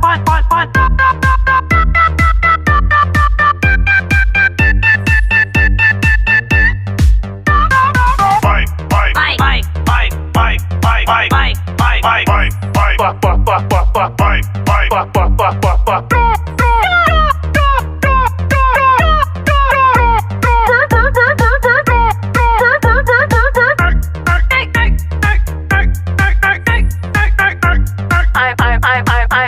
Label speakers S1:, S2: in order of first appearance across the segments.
S1: I, I, I, I.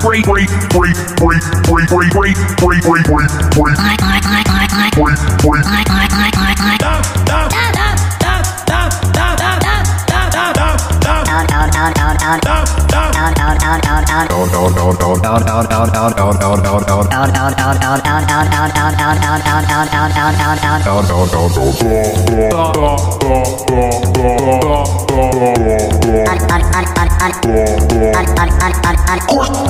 S1: break, break. Of course.